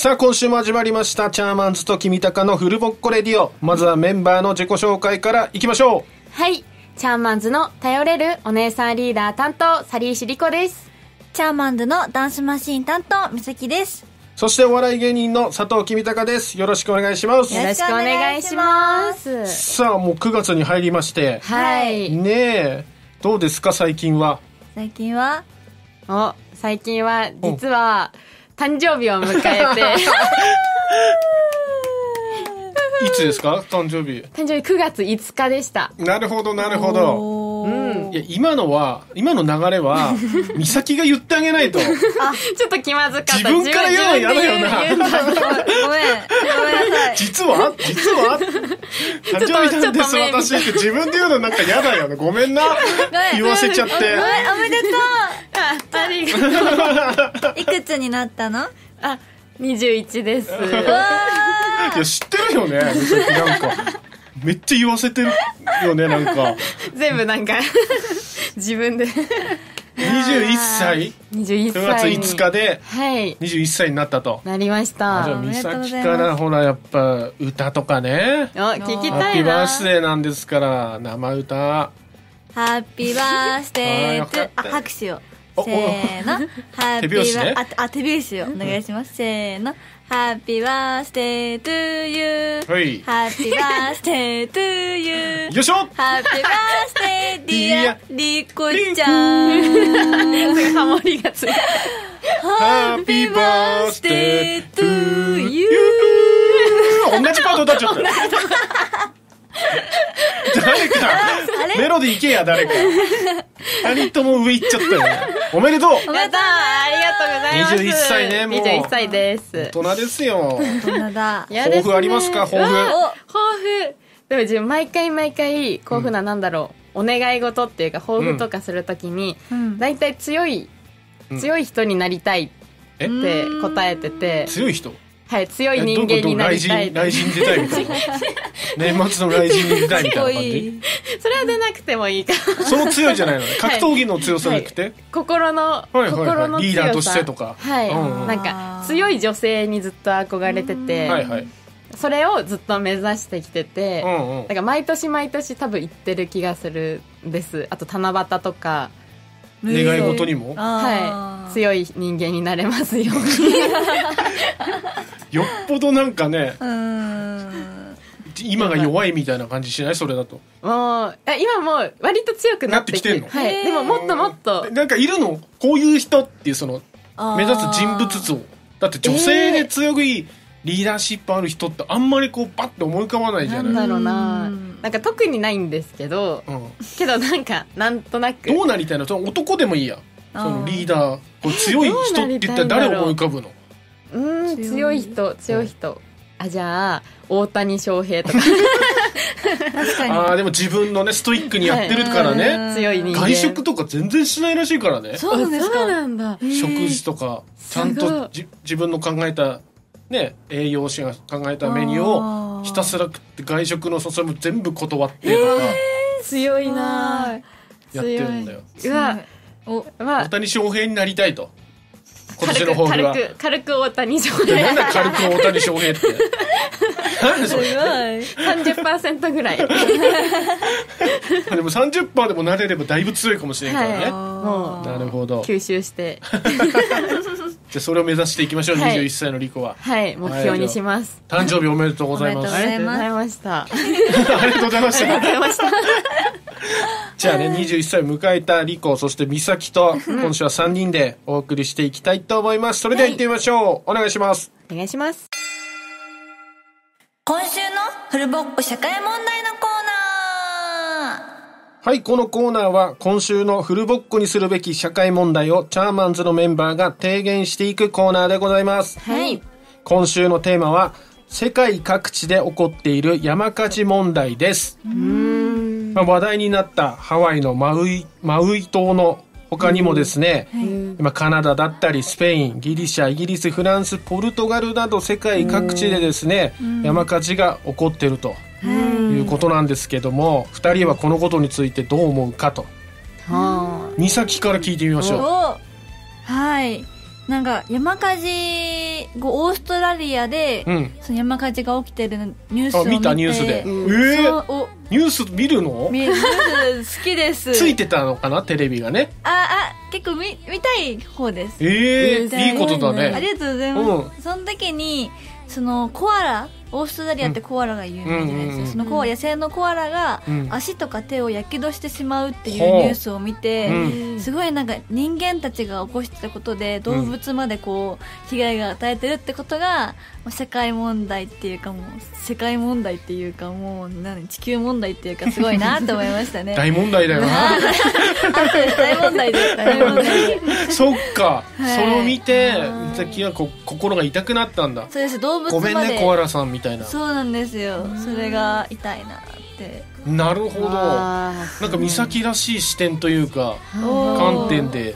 さあ、今週も始まりました。チャーマンズと君高のフルボッコレディオ。まずはメンバーの自己紹介からいきましょはい。チャーマンズの頼れるお姉さんリーダー担当、サリーシリコです。チャーマンズのダンスマシーン担当、みさきです。う。そしてお笑い芸人の佐藤君高です。よろしくお願いします。よろしくお願いしますさあ、もう9月に入りまして。はい。ねえ、どうですか、最近は？最近は？お、最近は、実は、誕生日を迎えて、いつですか？誕生日。誕生日9月5日でした。なるほど、なるほど。おうーんいや、今のは、今の流れは、美咲が言ってあげないと。ちょっと気まずかった。自分から言うの嫌だよなごめん、ごめんなさい。実は？実は？誕生日なんです、私って自分で言うのなんか嫌だよね。ごめんな。言わせちゃって。おめでとあ、ありがとう。う。いくつになったの？あ、21です。わいや、知ってるよね、なんか。めっちゃ言わせてるよね、なんか。全部なんか、自分で。21歳？21 ?9 月歳に。5日ではい。21歳になったと。なりましじゃあ、た。美咲からほら、やっぱ、歌とかね。お、聞きハッピーたいな。バースデーなんですから、生歌。ーハッピーバースデあーよートゥあ、かった拍手を。おせーの。ハッピ手拍子ねーバー、あ、あ手拍子をお願いします。せーの。ハッピーバースデートゥーユー。はい。ハッピーバースデートゥーユー。よいしょハッピーバースデーディアリコちゃん。ハモリがついてハッピーバースデートゥーユー同じパート歌っちゃったよ。誰か、メロディーいけや、誰か。二人とも上行っちゃったよね。おめでとう。やったー。ありがとうございます。21歳ねもう。21歳です。大人ですよ。大人だ。抱負ありますか抱負。抱負。でも自分毎回毎回、抱負な、なんだろう、お願い事っていうか、抱負とかするときに、うん。大体強い、うん。強い人になりたいっえ？て答えてて、強い人？はい、強い人間になりたい。雷神、雷神出たいみたいな。年末の雷神に出たいみたいな感じ？それは出なくてもいいかな。その強いじゃないの？ね。格闘技の強さなくて。心の、はいはい心のリーダーとしてとかはい、うんうんなんか強い女性にずっと憧れてて、はいはい。それをずっと目指してきてて、うんうんだから毎年毎年多分行ってる気がするんですあと七夕とか願い事にも？はい。強い人間になれますように。よっぽどなんかね、うーん。今が弱いみたいな感じしない？それだと。もうえ今もう割と強くなってきてなってきてんはい、でももっともっと。なんかいるの？こういう人っていうその、目指す人物像。だって女性で強いリーダーシップある人ってあんまりこうバッて思い浮かばないじゃない。なんだろうな。うん。なんか特にないんですけど。うん。けどなんかなんとなく。どうなりたいの？その男でもいいや。そのリーダー、こう強い人って言ったら誰を思い浮かぶの？うーん強い強い人強い人。あじゃあ大谷翔平とか。確かに。ああ、でも自分のね、ストイックにやってるからね。はい。強い人間。外食とか全然しないらしいからね。そうなんですそうかなんだ。食事とか、ちゃんとじ自分の考えた、ね、栄養士が考えたメニューをひたすら食って外食の誘いも全部断ってとか強いなぁやってるんだよ。うわお、まあ大谷翔平になりたいと。今年の抱負は。軽く軽く大谷翔いやなん平だ軽く大谷翔平って。なんでそれ？すごい。30%ぐらい でも30%でもなれればだいぶ強いかもしれんからね。はいもなるほど。う吸収して じゃあそれを目指していきましょう、はい21歳のリコは。はい目標にします誕生日おめでとうございます。おめでとうございますありがとうございましたありがとうございました。ありがとうございました じゃあね、21歳を迎えたリコ、そして美咲と、今週は3人でお送りしていきたいと思います。それでは行ってみましょう。お願いします。お願いします今週のフルボッコ社会問題はい、このコーナーは、今週のフルボッコにするべき社会問題を、チャーマンズのメンバーが提言していくコーナーでございます。はい。今週のテーマは、世界各地で起こっている山火事問題です。まあ、話題になったハワイのマウイ、マウイ島の他にもですね、まあ、カナダだったりスペインギリシャイギリスフランスポルトガルなど世界各地でですね山火事が起こっているとい。うことなんですけども2人はこのことについてどう思うかと。は美咲から聞いてみましー。ょう。おはい。なんか、山火事オーストラリアで、うん。その山火事が起きてるニュースを見たニュースで、うん。えー、ニュース見るの？見ニュース好きです。ついてたのかな？テレビがね。ああ結構見見たい方です。ええ見たいいいことだあねりがとうございます、その時にそのコアラオーストラリアってコアラが有名じゃないですか、そのコア野生のコアラがうん。足とか手をやけどしてしまうっていうニュースを見て、うん。すごいなんか人間たちが起こしてたことで動物までこう被害が与えてるってことがもう社会問題っていうかもう世界問題っていうかもう何地球問題っていうかすごいなって思いましたね。大問題だよな。大問題です。大問題 そっか、はい。それを見てうん美咲はこ心が痛くなったんだ。そうです。動物ごめんねコアラさんみたいな。そうなんですよ。それが痛いなって。なるほど。なんか美咲らしい視点というか観点で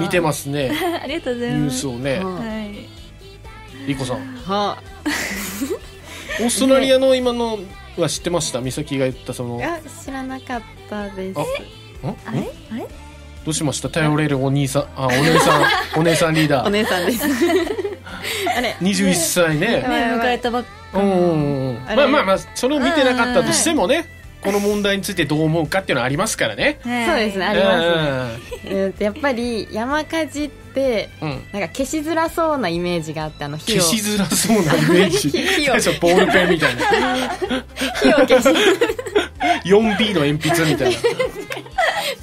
見てますね。ありがとうございニューますスをね。うんはい。リコさん。は。オーストラリアの今のは知ってました？美咲が言ったその。いや知らなかったです。あんあれ？ん？あれ？どうしました？頼れるお兄さん。あお姉さん。お姉さんリーダおー姉さんです21歳ね。ね迎えたばっかうんうんうん。あれまあまあまあそれを見てなかったとしてもねこの問題についてどう思うかっていうのはありますからね。はい。そうですねありますね。うんとやっぱり山火事ってなんか消しづらそうなイメージがあってあの火を。消しづらそうなイメージ。火を。ボールペンみたいな。火を消し。4B の鉛筆みたいな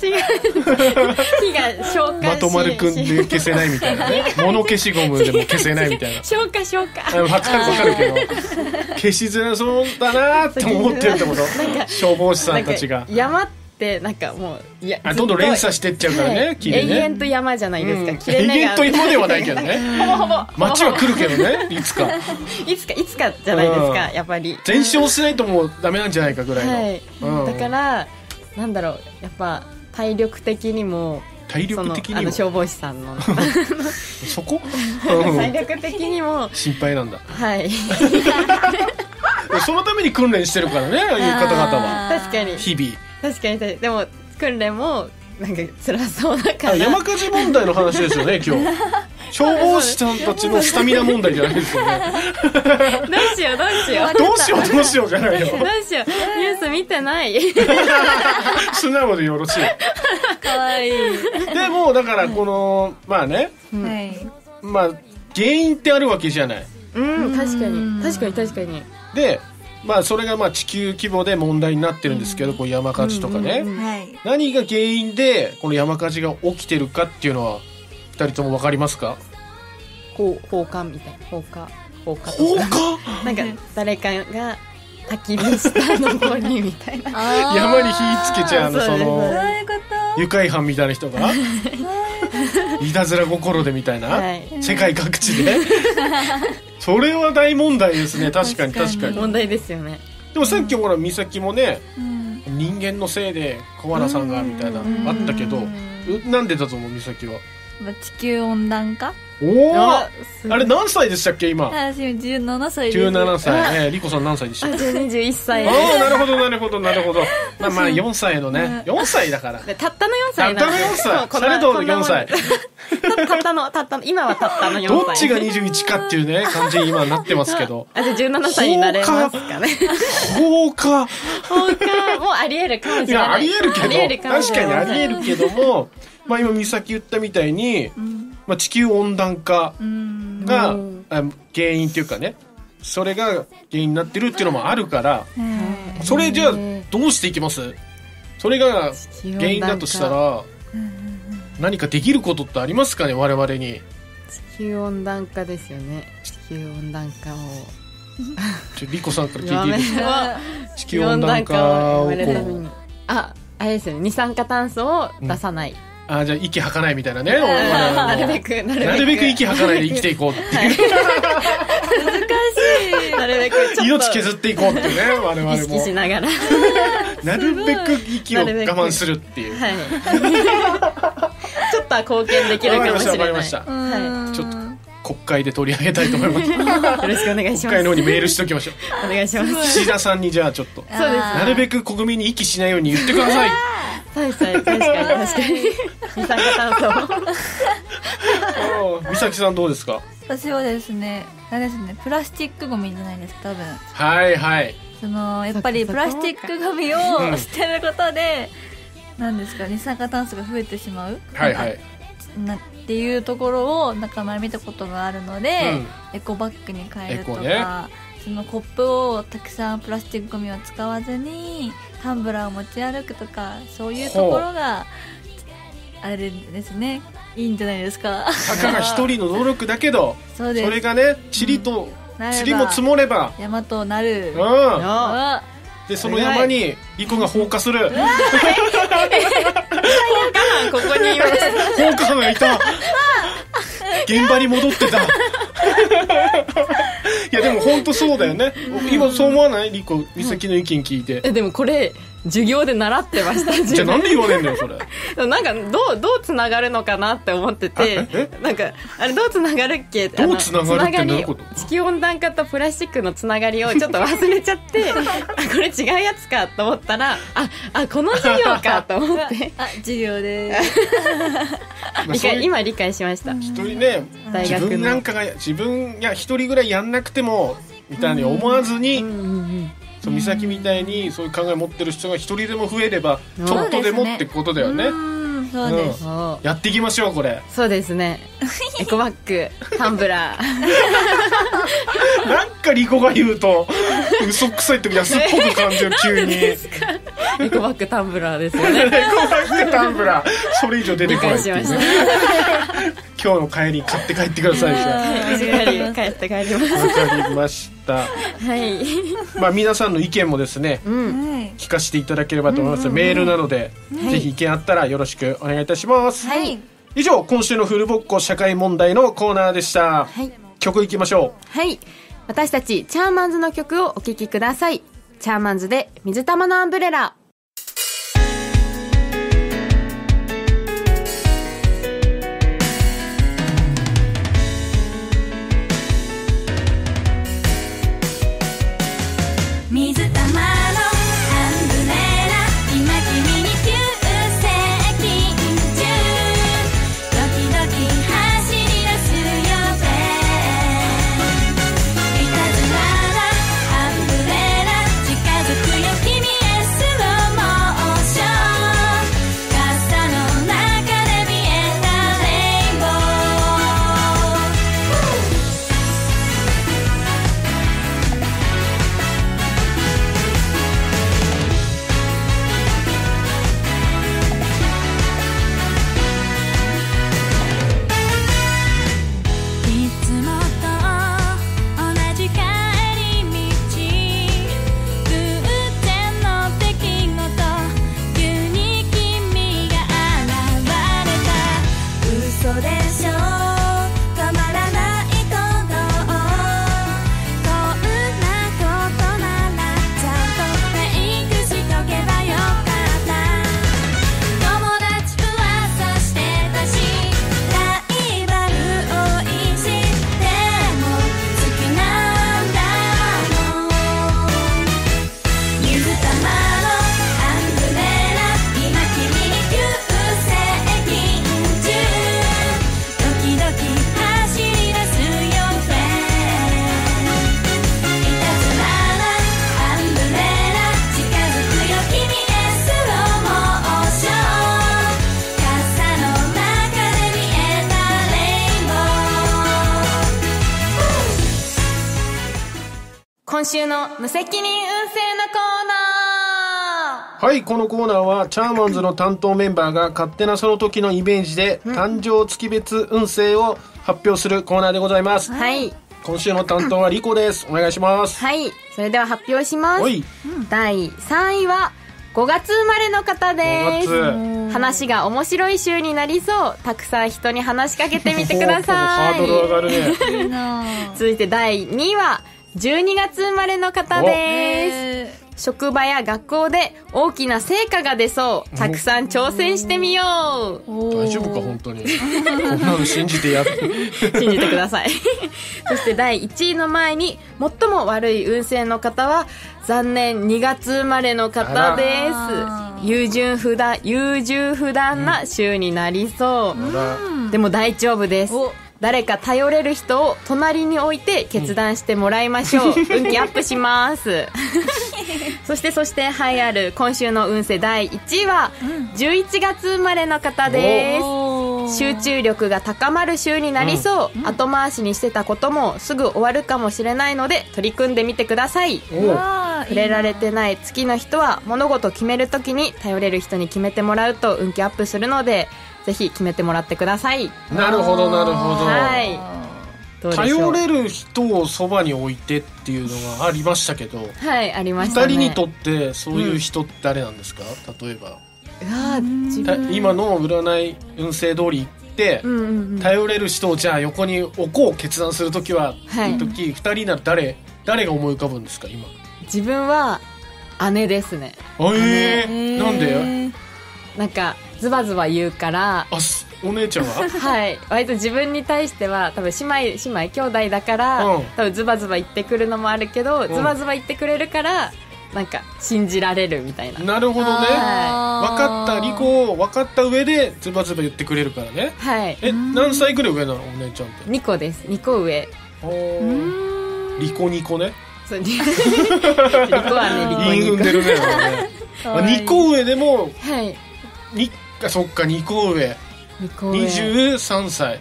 違う。火が消化しまとまるくんで消せないみたいな。ね物消しゴムでも消せないみたいな。消化消化。あ分かる分かるけど。消しづらそうだなって思ってるってこと？消防士さんたちが。山ってなんかもういやあどんどん連鎖してっちゃうからね永ね。遠と山じゃないですか、うん。切れ永遠と芋ではないけどね。ほぼほぼ。街は来るけどねいつか。いつかいつかじゃないですか、うん。やっぱり。全焼しないともうダメなんじゃないかぐらいの、だからなんだろうやっぱ体力的にも体力的にも？あの消防士さんの。そこ、うん。体力的にも心配なんだ。はい。そのために訓練してるからねああいう方々は。確かに。日々。確かに。でも訓練もなんか辛そうだからあ山火事問題の話ですよね今日消防士さんたちのスタミナ問題じゃないですよね。どうしようどうしよう。どうしようどうしようじゃないよ。どうしよう。ニュース見てない。素直でよろしい。かわいい。でもだからこのまあね。はい。まあ原因ってあるわけじゃない。うん確かうん。に確かに確かに。でまあそれがまあ地球規模で問題になってるんですけどこう山火事とかね。何が原因でこの山火事が起きてるかっていうのは2人とも分かりますか？放放火みたいな。放火。放火か。火？なんか誰かが焚き火した残りみたいな。山に火つけちゃうのそのそういうこと。愉快犯みたいな人が？い。たずら心でみたいな、はい。世界各地で？それは大問題ですね。確かに確かに。問題ですよね。でもさっきほら美咲もねうん。人間のせいでコアラさんがみたいなうん。あったけどうん。うなんでだと思う美咲は？まあ地球温暖化？おおあれ何歳でしたっけ今？私17歳です。17歳。えー、リコさん何歳でした？あっけじゃあ21歳。ああなるほどなるほどなるほど。まあまあ 4歳のね。4歳だから。でたったの4歳たったの4歳。されど4歳。た たったのたったの。今はたったの4歳。どっちが21かっていうね感じに今なってますけど。あじゃあ17歳になれますかね。放火？放火？もありえるかもしいやれない。ありえるけありえるどかもしれない確かにありえるけどもまあ今美咲言ったみたいに、まあ、地球温暖化うん。がうん。あ原因っていうかねそれが原因になってるっていうのもあるからはいそれじゃあどうしていきます？それが原因だとしたら何かできることってありますかね？我々に。地球温暖化ですよね。地球温暖化を。ちょリコさんから聞いていいですか？は 地球温暖化を。こうに。ああれですよね。二酸化炭素を出さない、あじゃあ息吐かないみたいなね。我なるべくなるべく。なるべく息吐かないで生きていこうっていう。なるべくちょっと命削っていこうっていうね我々意識しもながら。なるべく息を我なるべく慢するっていう。はい。ちょっとは貢献できるかもしれない。わかりましたわかりました。はちょっと国会で取り上げたいと思います。い、よろしくお願いします。国会の方にメールしときましょう。お願いします。岸田さんにじゃあちょっとそうですなるべく国民に息しないように言ってください。はいはい確かに確かに。二酸化炭素。を美咲さんどうですか？私はですねあれですねプラスチックゴミじゃないですか多分。はいはい。そのやっぱりプラスチックゴミをうん。捨てることでなんですか二酸化炭素が増えてしまう。はいはいなっていうところを仲間で見たことがあるので、うん。エコバッグに変えるとか、ね。そのコップをたくさんプラスチックゴミを使わずにタンブラーを持ち歩くとかそういうところがあれですね。いいんじゃないですか。たかが一人の努力だけどそれがね塵となれば塵も積もれば。山となる。うん。あでその山にリコが放火する。ここにいます。放火犯がいた。現場に戻ってた。いやでも本当そうだよね。今そう思わない？リコ美咲の意見聞いて。えでもこれ授業で習ってました じゃあなんで言われんのよそれ？なんかどうどうつながるのかなって思っててえ？なんかあれどうつながるっけ？どうつながるって地球温暖化とプラスチックのつながりをちょっと忘れちゃって あこれ違うやつかと思ったらああこの授業かと思って。あ授業で理解今理解しました。一人ね自大学の。分なんかが自分や一人ぐらいやんなくてもみたいに思わずに、そう美咲みたいにそういう考え持ってる人が一人でも増えればうん。ちょっとでもってことだよね。うんそうです、そうやっていきましょうこれ。そうですね。エコバッグタンブラー。なんかリコが言うと嘘くさいって安っぽく感じる 急に。エエコバッグタンブラーですよね。コバッグタンブラー。それ以上出てこないっていうね今日の帰りに買って帰ってください。じゃしっかり帰って帰りますあわかりました。はい。まあ皆さんの意見もですねうん。はい聞かせていただければと思います、メールなので、ぜひ意見あったらよろしくお願いいたします、はい。以上今週のフルボッコ社会問題のコーナーでした、はい。曲いきましょはい。私たちチャーマンズの曲をお聴きください。チャーマンズで水玉のアンブレラ無責任運勢のコーナうはいこのコーナーはチャーマンズの担当メンバーが勝手なその時のイメージで、誕生月別運勢を発表するコーナーでございます、ーはい。今週の担当はリコです。お願いします。はい。それでは発表します。第3位は5月生まれの方で5す話が面白い週になりそう。たくさん人に話しかけてみてくださハードル上いがるね。続いて第2位は12月生まれの方です。え職場や学校で大きな成果が出そう。たくさん挑戦してみよう。ー。大丈夫か本当に。こんなの信じてやる。信じてください。そして第1位の前に最も悪い運勢の方は残念2月生まれの方であす優柔不断優柔不断な週になりそう、ほら。でも大丈夫です。お誰か頼れる人を隣に置いて決断してもらいましょう、運気アップします。そしてそして栄えある今週の運勢第1位は11月生まれの方です。集中力が高まる週になりそう、後回しにしてたこともすぐ終わるかもしれないので取り組んでみてください。わー触れられてない月の人は物事を決めるときに頼れる人に決めてもらうと運気アップするのでぜひ決めてもらってください。なるほどなるほど、はい。頼れる人をそばに置いてっていうのがありましたけどはいありましたね。二人にとってそういう人って誰なんですか、例えば。うわー自た分今の占い運勢通り行って、うんうんうん。頼れる人をじゃあ横に置こう決断する時は、はい。っていう時二人なら誰誰が思い浮かぶんですか今？自分は姉ですね。あえへー、ーなんで？なんかズバズバ言うから。あすお姉ちゃんは？はい。割と自分に対しては多分姉妹姉妹兄弟だから、うん。多分ズバズバ言ってくるのもあるけど、ん。ズバズバ言ってくれるからなんか信じられるみたいな。なるほどね。分かったリコを分かった上でズバズバ言ってくれるからね。はい。え何歳ぐらい上なの？お姉ちゃんって。2個です。2個上。おー。リコニコねそうリリコはねリコ韻踏んでるね あかわいい2個上でもはい。そっか2個上。2個上。23歳。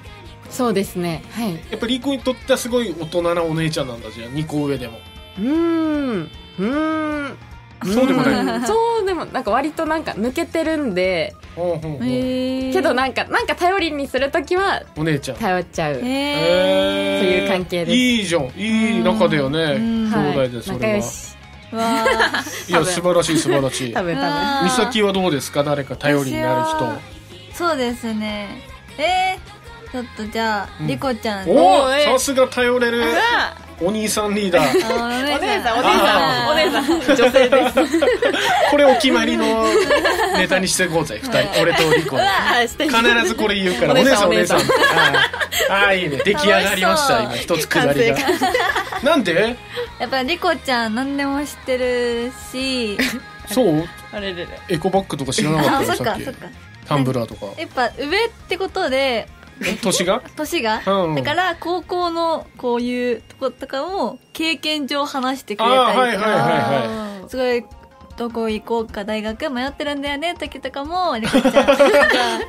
そうですね。はい。やっぱリコにとってはすごい大人なお姉ちゃんなんだじゃあ2個上でも。うーん。うーんそうでもない。うん。そうでもなんか割となんか抜けてるんでけどなんかなんか頼りにするときはお姉ちゃん。頼っちゃう。そういう関係です。いいじゃん。いい仲だよね。うん。兄弟はいでそれは。仲良し。わあいや素晴らしい素晴らしい。多分。多美咲はどうですか？誰か頼りになる私はそうですね。えー、ちょっとじゃあ、うん。リコちゃん。人おさすが頼れる。あお兄さんリーダー。あお姉お姉さん。お姉さん。お姉さん。女性です。これお決まりのネタにしていこうぜ二人。俺とリコ必ずこれ言うからおお姉姉さん。お姉さん。あー。あーいいね。出来上がりました今。一つくだりが。完なんで？やっぱリコちゃん何でも知ってるし。そう？あれれれエコバッグとか知らなかあったよさっきそっかそっか。タンブラーとか。やっぱ上ってことでえ 年が？年が、うん。だから高校のこういうとことかも経験上話してくれたりとか、すごいどこ行こうか大学迷ってるんだよね時とかも リコちゃん。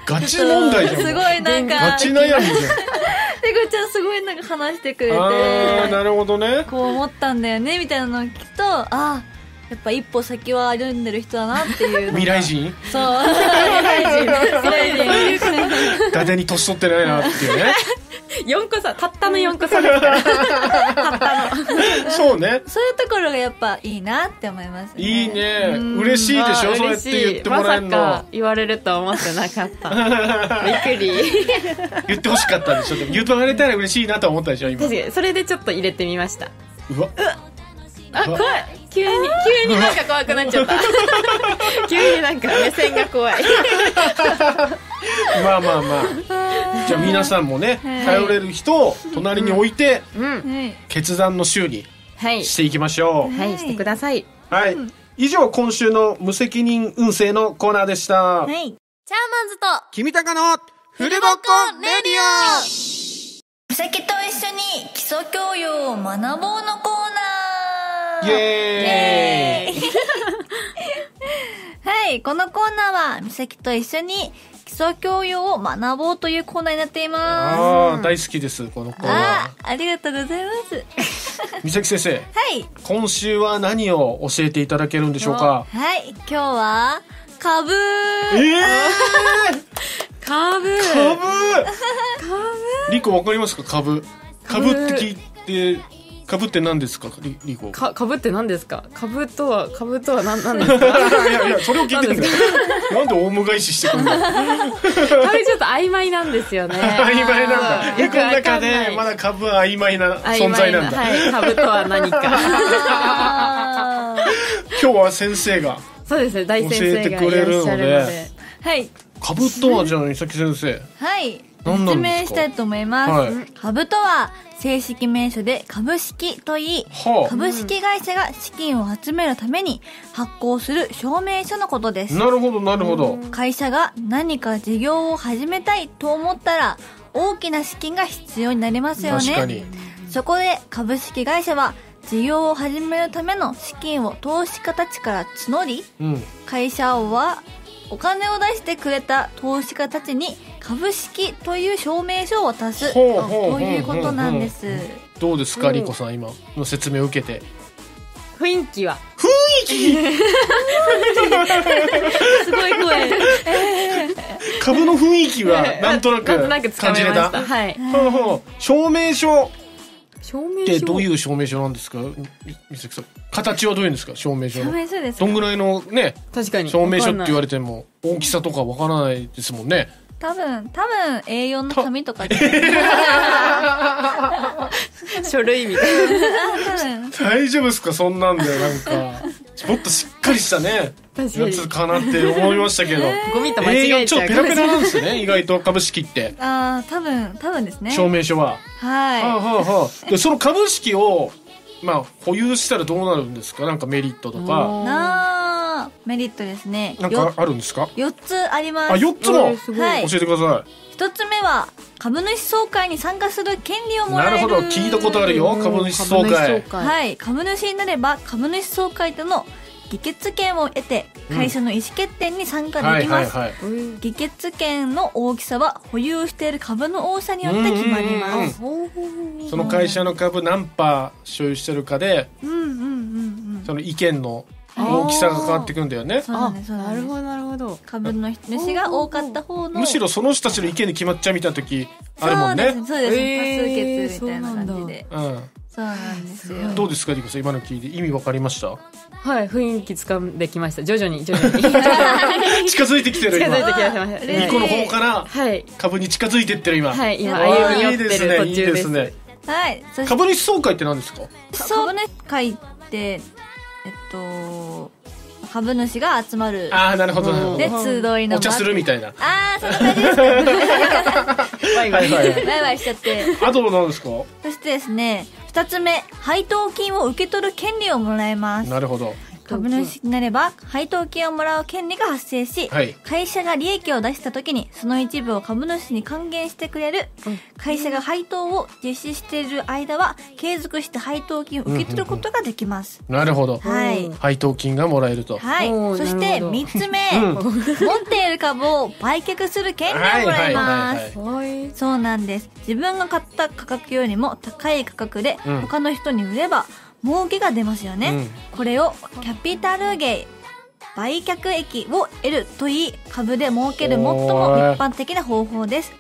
ガチ問題じゃん。すごいなんか。ガチ悩みじリコちゃんすごいなんか話してくれて。なるほどね。こう思ったんだよねみたいなのを聞くとああやっぱ一歩先は歩んでる人だなっていう未来人？そう。未来人。未来人に年取ってないなっていうね。4個差たったの4個差ですから。そうね。そういうところがやっぱいいなって思いますね。いいね。うん。嬉しいでしょ？あそうやって言ってもらえる嬉しい。まさかの言われるとは思ってなかった。びっくり。言ってほしかったでしょ？でも言ってもらえたら嬉しいなと思ったでしょ今。確かに。それでちょっと入れてみました。うわ。あ怖い急に急になんか怖くなっちゃった。急になんか目線が怖い。まあまあまあ。じゃあ皆さんもねはい。頼れる人を隣に置いてうん。はい。決断の週にはい。していきましょう。はい。してください。はい。以上今週の無責任運勢のコーナーでした。はい。チャーマンズと君高のフルボッコレディお酒と一緒に基礎教養を学ぼうのコーナー。オイエーイ。はい、このコーナーは、美咲と一緒に基礎教養を学ぼうというコーナーになっています。ああ大好きですこのコーナあー。ありがとうございます。美咲先生。はい。今週は何を教えていただけるんでしょうか？はい、今日は、株ええカブー、株リコわかりますか？株株って聞いて株って何ですか？リリコか株って何ですか？株とは株とは何何ですか？いやいやそれを聞いてるんだよ。なんでオウム返ししてくるんだよ。株ちょっと曖昧なんですよね。曖昧なんだ。リコの中んない。でまだ株は曖昧な曖存在昧なんだ、はい株とは何か。あ 今日は先生がそうですね大先生がいらっしゃるので。ーはい、株とはじゃあ美咲先生。はい。説明したいと思います。はい。株とは、正式名称で株式といい、はあ。株式会社が資金を集めるために発行する証明書のことです。なるほどなるほど。会社が何か事業を始めたいと思ったら大きな資金が必要になりますよね。確かに。そこで株式会社は事業を始めるための資金を投資家たちから募りうん。会社はお金を出してくれた投資家たちに株式という証明書を渡す。ほうほうほうということなんです。どうですかリコさん今の説明を受けて。雰囲気は？すごい声。株の雰囲気はなんとなくなんとなくつか感じれめました。た？はい。ほうほう。証明書。証明書？ってどういう証明書なんですか？みみさきさん。形はどういうんですか？証明書証の明書ですか？どんぐらいのね確かに。証明書って言われれても大きさとかわからないですもんね多分多分 A4 の紙とかで。書類みたいな。大丈夫ですか？そんなんでなんか。もっとしっかりしたね。やつかなって思いましたけど。ゴミと間違 A4 えちゃう。ちょっとペラペラなんですね意外と株式って。ああ多分多分ですね。証明書は。はあははあはあ。でその株式をまあ保有したらどうなるんですか？なんかメリットとか。いなあメリットですね。なんかあるんですか？4つあります。あ4つも？すごい。はい教えてくださ1つ目は株主総会に参加する権利をいもらえる。なるほど。聞いたことあるよ。株主総会。はい。株主になれば株主総会での議決権を得て会社の意思決定に参加はいできます、はいはい議決権の大きさは保有している株の多さによって決まります。その会社の株何パー所有してるかでうんうんうんうん。その意見の大きさが変わってくんだよね。そうなんですそうなんです。なるほどなるほど。株の主が多かった方のむしろその人たちの意見で決まっちゃうみたいな時あるもんね。そうです。そうです、えー多数決みたいな感じで。うんそうなんですよ。どうですかリコさん？今の聞いて。意味わかりました？はい雰囲気つかんできました。徐々に徐々に。近 近づいてきてる今。づいてきました嬉しいリコの方からはい。株に近づいてってる今。はい今あー歩み寄ってる途中です。いいですねはいそして株主総会って何ですか？株主会ってえっと株主が集まるああなるほど。なるほでど集いのお茶するみたたいな。ああそんな感じです。かバイバイバイバイしちゃって。あと何ですか？そしてですね二つ目配当金を受け取る権利をもらえます。なるほど株主になれば配当金をもらう権利が発生し、はい。会社が利益を出した時にその一部を株主に還元してくれる、会社が配当を実施している間は継続して配当金を受け取ることができます、なるほど。はい、配当金がもらえると。はい。そしてなるほど。三つ目、うん。持っている株を売却する権利をもらえます、はい。はい。そうなんです。自分が買った価格よりも高い価格でうん。他の人に売れば儲けが出ますよね、うん。これをキャピタルゲイ売却益を得るといい株で儲ける最も一般的な方法です。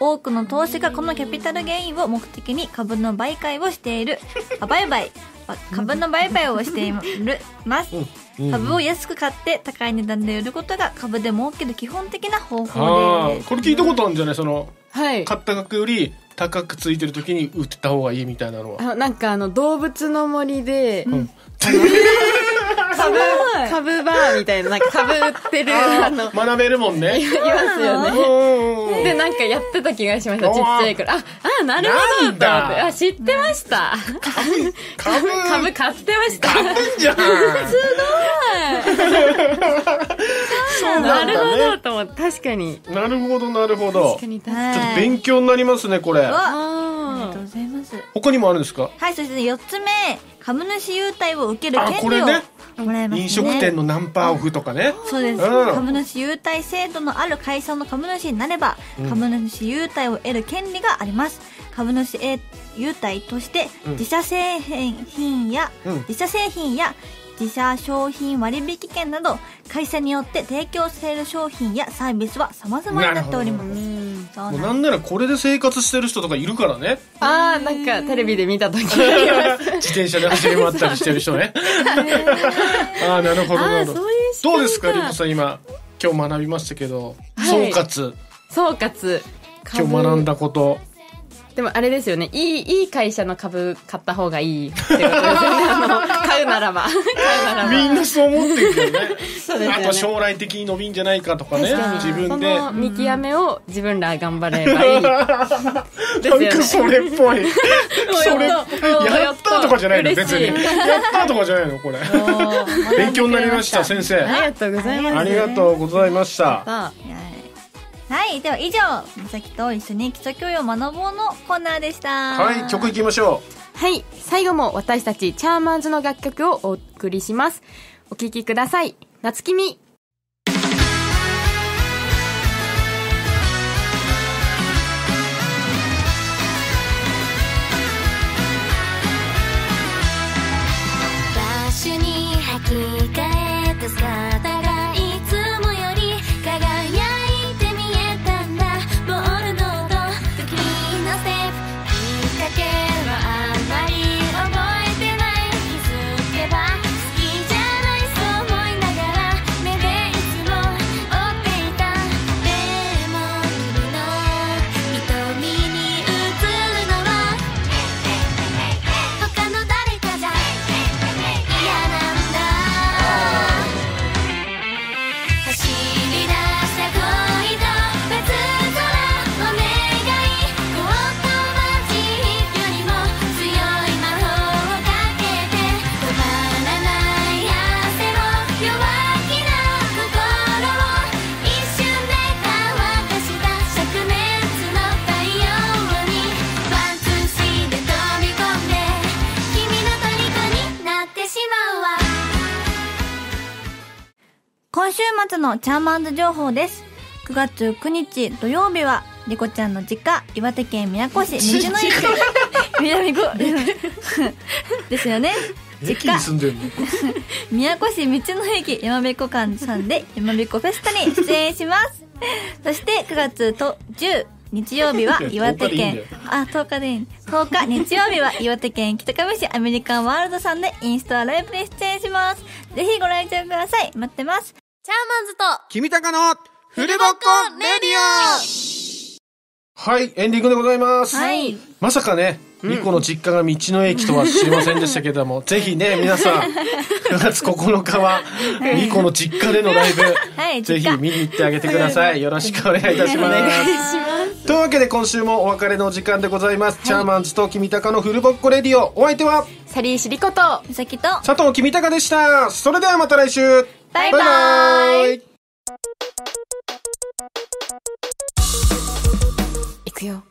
多くの投資がこのキャピタルゲインを目的に株の売買をしている あ売買。あ株の売買をしているます。うん。株を安く買って高い値段で売ることが株で儲ける基本的な方あ法です。あこれ聞いたことあるんじゃない？そのはい。買った額より高くついてる時に売ってた方がいいみたいなのは。あなんかあの動物の森でうん。株株バーみたいななんか株売ってるあの。学べるもんね。いますよね。うんでなんかやってた気がしました。ちっちゃい頃。ああなるほどと思って。あ知ってました。株。株買ってました。買うん。じゃん そうなるほなんだ。ねどと思って。確かに。なるほどなるほど。確かに。確かにはいちょっと勉強になりますねこれ。わあ。りがあとうございます他にもあるんですか？はい、そして4つ目、株主優待を受けるあ権利をこれね。もらえますね。飲食店のナンパオフとかね。そうです、うん。株主優待制度のある会社の株主になれば、うん。株主優待を得る権利があります。株主え優待として、うん。自社製品や、うん。自社製品や自社商品割引券など会社によって提供される商品やサービスは様々になっております。そうもうななんんならこれで生活してる人とかいるからね。あーなんかテレビで見た時 自転車で走り回ったりしてる人ね。ああなるほど。なるほど。どうですかリコさん今？今日学びましたけど、はい。総括。総括。今日学んだことでもあれですよね。いいいい会社の株買った方がいいってことですよね。あの買うならば。買うならば。みんなそう思ってるけどね。そうですよね。あと将来的に伸びんじゃないかとかね。自分で。その見極めを自分ら頑張ればいい。ですよね。なんかそれっぽい。それやったとかじゃないの？別に。やったとかじゃないの？これ。勉強になりました先生。ありがとうございます。ありがとうございましたはいでは以上美咲と一緒に基礎教養を学ぼうのコーナーでした。はい曲いきましょはい最後も私たちチャーマンズの楽曲をお送りします。お聴きください。夏君ダッシュに履き替えた姿。がい今週末のチャーマンズ情報です。9月9日土曜日は、リコちゃんの実家、岩手県宮古市 道の駅、南子、ですよね。う駅に住んでんの？宮古市道の駅山べこ館さんで山べこフェスタに出演します。そして9月と10日曜日はい岩手10日でいいんだ県よ、あ、10日でいい。10日日曜日は岩手県北上市アメリカンワールドさんでインストアライブに出演します。ぜひご来場ください。待ってます。チャーマンズと君高のフルボッコレディオはい、エンディングでございます。はい。まさかね、リコの実家が道の駅とは知りませんでしたけれども、ぜひね、皆さん、9月9日は、リコの実家でのライブ、はいぜひ見に行ってあげてください。よろしくお願いいたします。というわけで今週もお別れのお時間でございます。チャーマンズと君高のフルボッコレディオ、お相手はサリーシリコとみさきと、佐藤君高でした。それではまた来週。バイバイ。イいくよ